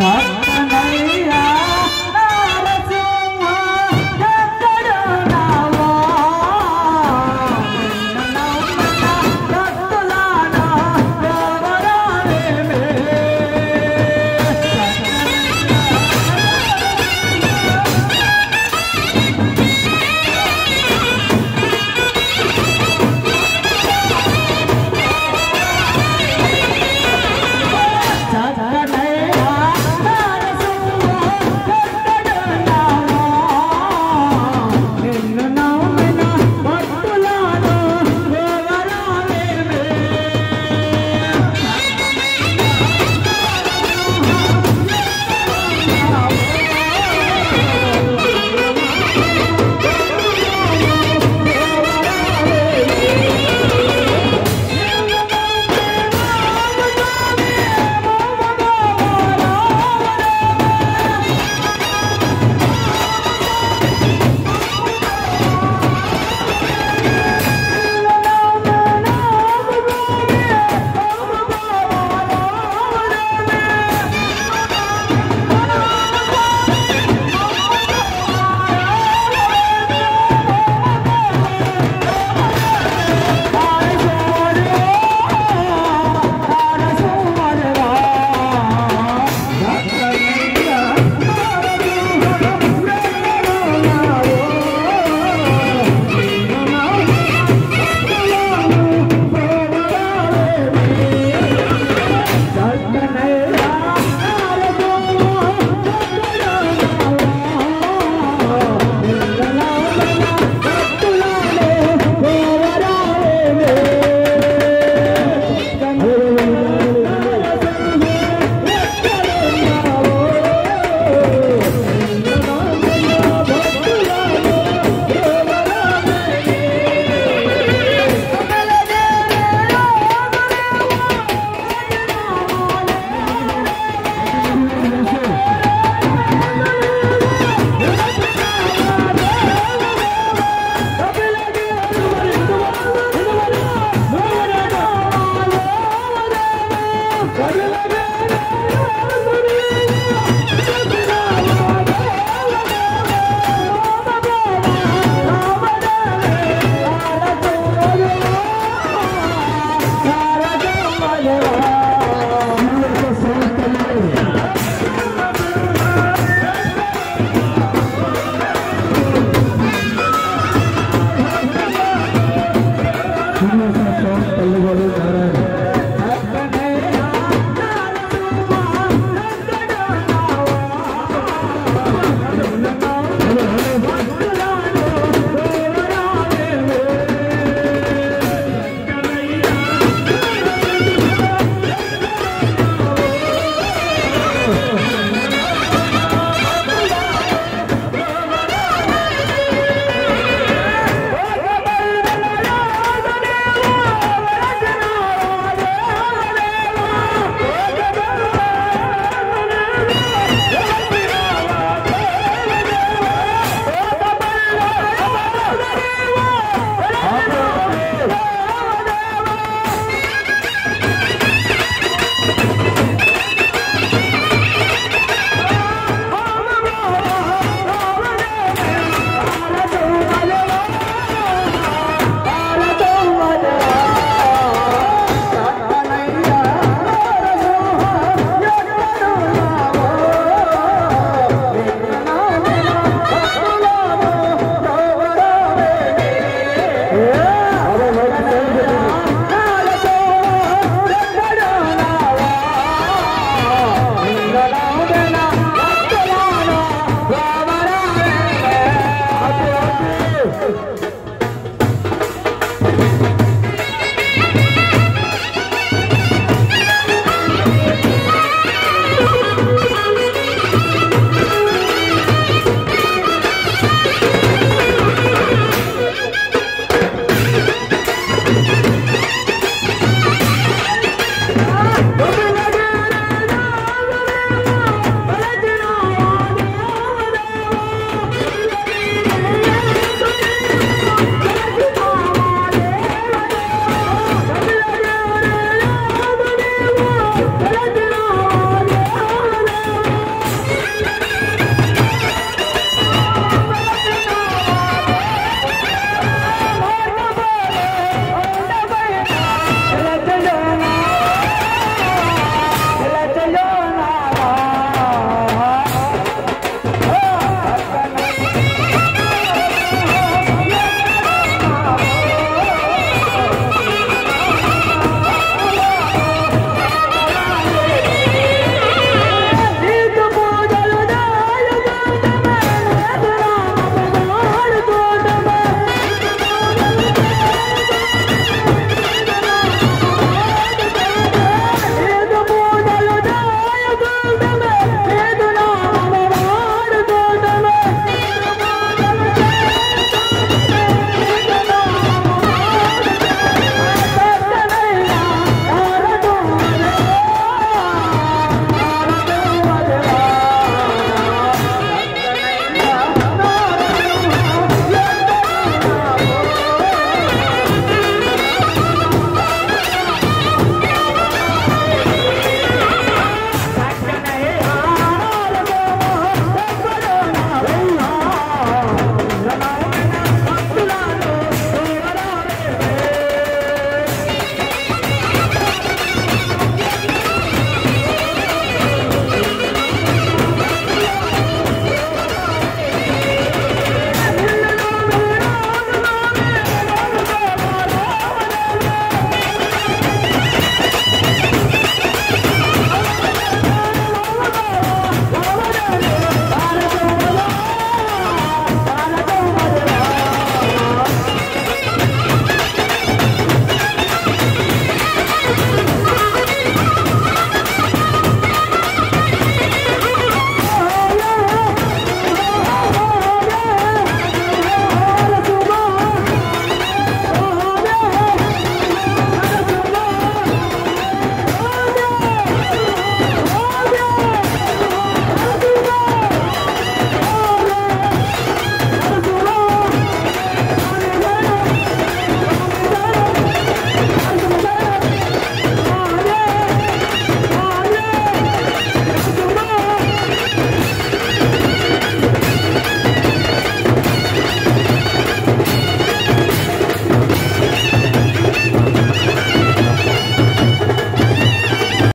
Hadi